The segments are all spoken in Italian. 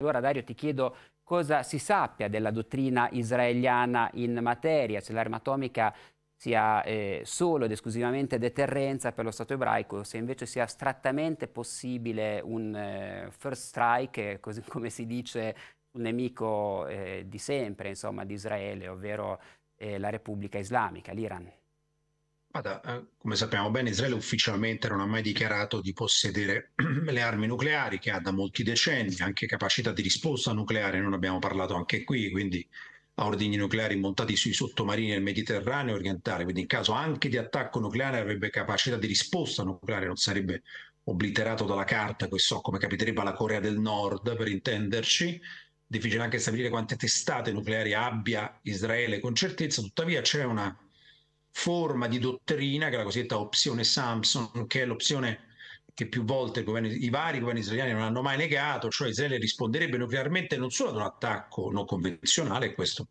Allora Dario ti chiedo cosa si sappia della dottrina israeliana in materia, se l'arma atomica sia eh, solo ed esclusivamente deterrenza per lo Stato ebraico, se invece sia astrattamente possibile un eh, first strike, così come si dice un nemico eh, di sempre, insomma, di Israele, ovvero eh, la Repubblica Islamica, l'Iran. Eh, come sappiamo bene, Israele ufficialmente non ha mai dichiarato di possedere le armi nucleari, che ha da molti decenni anche capacità di risposta nucleare, non abbiamo parlato anche qui, quindi ha ordini nucleari montati sui sottomarini nel Mediterraneo orientale, quindi in caso anche di attacco nucleare avrebbe capacità di risposta nucleare, non sarebbe obliterato dalla carta, questo come capiterebbe alla Corea del Nord, per intenderci. Difficile anche stabilire quante testate nucleari abbia Israele con certezza, tuttavia c'è una forma di dottrina, che è la cosiddetta opzione Samson, che è l'opzione che più volte governo, i vari governi israeliani non hanno mai negato, cioè Israele risponderebbe nuclearmente non solo ad un attacco non convenzionale, questo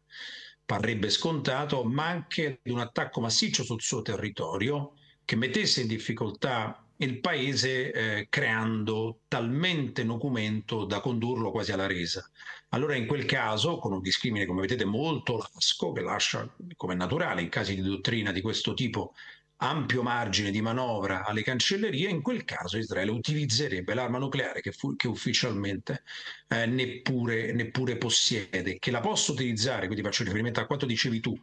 parrebbe scontato, ma anche ad un attacco massiccio sul suo territorio che mettesse in difficoltà il paese eh, creando talmente documento da condurlo quasi alla resa. Allora in quel caso, con un discrimine come vedete molto lasco, che lascia come naturale in casi di dottrina di questo tipo ampio margine di manovra alle cancellerie, in quel caso Israele utilizzerebbe l'arma nucleare che, fu, che ufficialmente eh, neppure, neppure possiede, che la possa utilizzare, quindi faccio riferimento a quanto dicevi tu,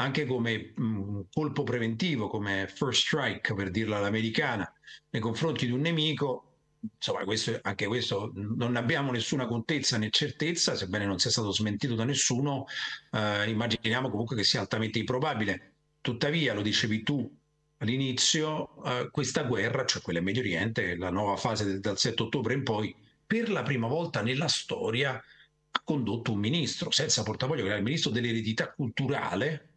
anche come mh, colpo preventivo, come first strike per dirla all'americana, nei confronti di un nemico, insomma, questo, anche questo non abbiamo nessuna contezza né certezza, sebbene non sia stato smentito da nessuno, eh, immaginiamo comunque che sia altamente improbabile. Tuttavia, lo dicevi tu all'inizio, eh, questa guerra, cioè quella in Medio Oriente, la nuova fase dal 7 ottobre in poi, per la prima volta nella storia ha condotto un ministro senza portafoglio, che era il ministro dell'eredità culturale,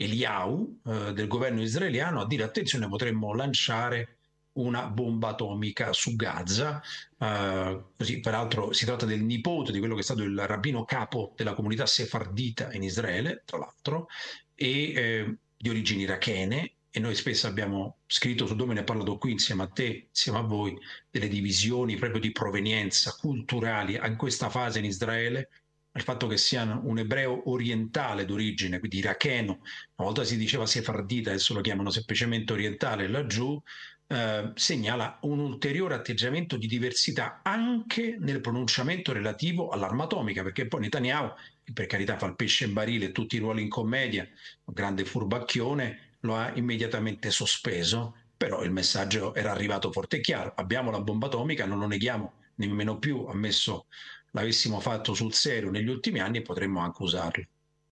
Eliyahu eh, del governo israeliano a dire attenzione potremmo lanciare una bomba atomica su Gaza. Uh, così, peraltro si tratta del nipote di quello che è stato il rabbino capo della comunità sefardita in Israele, tra l'altro, e eh, di origini irachene. E noi spesso abbiamo scritto su dove ne parlato qui insieme a te, insieme a voi, delle divisioni proprio di provenienza culturali in questa fase in Israele il fatto che sia un ebreo orientale d'origine, quindi iracheno, una volta si diceva sefardita, adesso lo chiamano semplicemente orientale laggiù, eh, segnala un ulteriore atteggiamento di diversità anche nel pronunciamento relativo all'arma atomica, perché poi Netanyahu, che per carità fa il pesce in barile e tutti i ruoli in commedia, un grande furbacchione, lo ha immediatamente sospeso, però il messaggio era arrivato forte e chiaro, abbiamo la bomba atomica, non lo neghiamo nemmeno più, ammesso l'avessimo fatto sul serio negli ultimi anni potremmo anche usarlo.